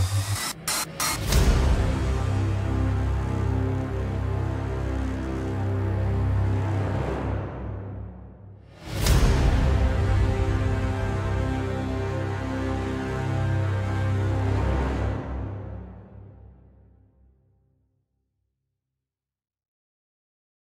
フフフ。